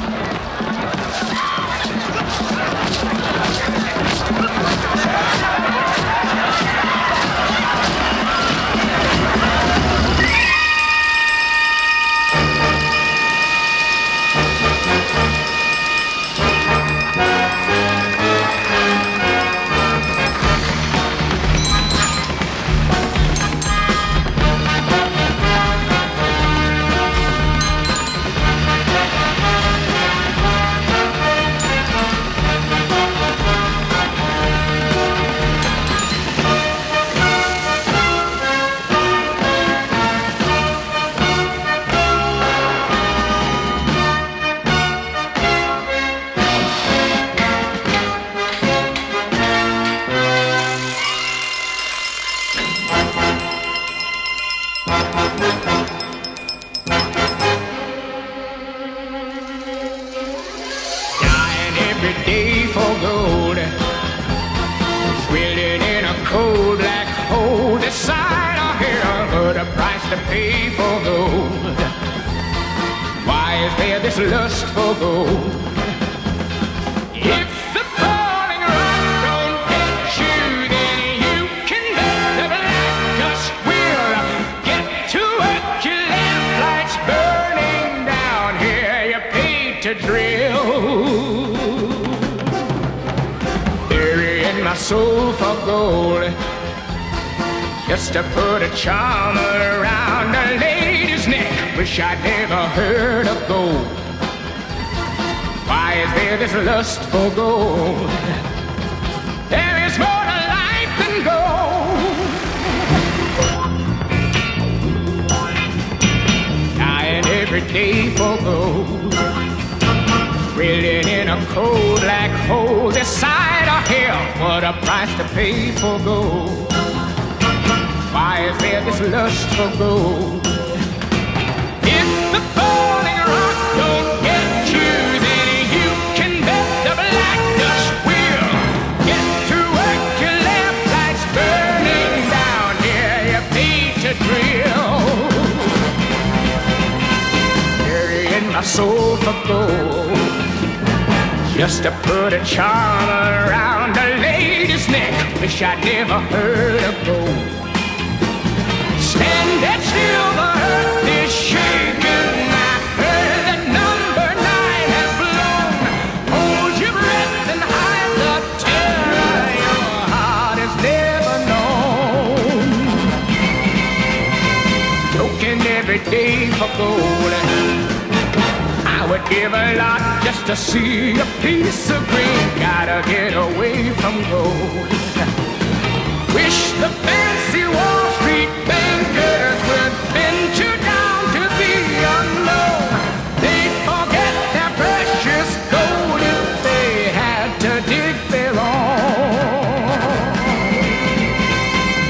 Dying every day for gold. Drilling in a cold black hole. Decide a hell but a price to pay for gold. Why is there this lust for gold? If the falling rock don't get you, then you can bet the black dust will get to lamplights burning down here. You paid to drill. My soul for gold. Just to put a charm around a lady's neck. Wish I'd never heard of gold. Why is there this lust for gold? There is more to life than gold. Dying every day for gold. Drilling in a cold black hole. This side what a price to pay for gold. Why is there this lust for gold? If the falling rock don't get you, then you can bet the black dust will get to. Your burning down here. You to drill. My soul for gold. Just to put a charm Wish I'd never heard of gold. Standing still, the earth is shaking. I heard that number nine has blown. Hold your breath and hide the terror your heart has never known. Joking every day for gold. I would give a lot just to see a piece of green. Gotta get away from gold. Wish the fancy Wall Street bankers would venture down to the unknown. They'd forget their precious gold if they had to dig their own.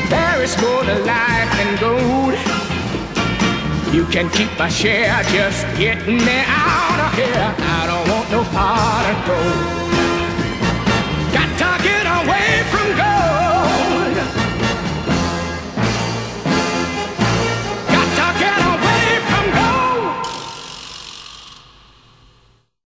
There is more to life than gold. You can keep my share, just get me out of here. I don't want no part of gold.